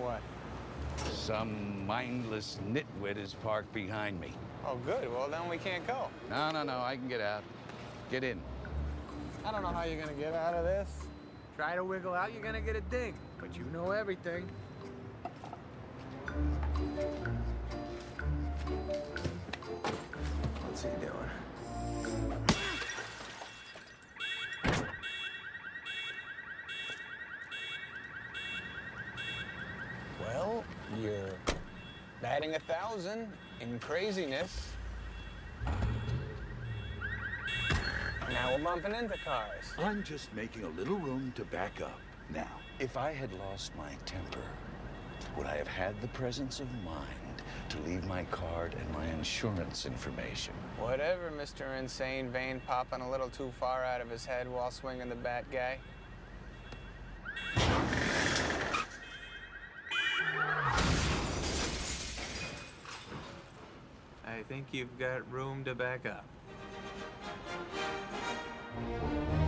What? Some mindless nitwit is parked behind me. Oh, good. Well, then we can't go. No, no, no, I can get out. Get in. I don't know how you're gonna get out of this. Try to wiggle out, you're gonna get a ding. But you know everything. Batting a thousand in craziness. Now we're bumping into cars. I'm just making a little room to back up. Now, If I had lost my temper, would I have had the presence of mind to leave my card and my insurance information? Whatever, Mr. Insane Vein popping a little too far out of his head while swinging the bat guy. I think you've got room to back up.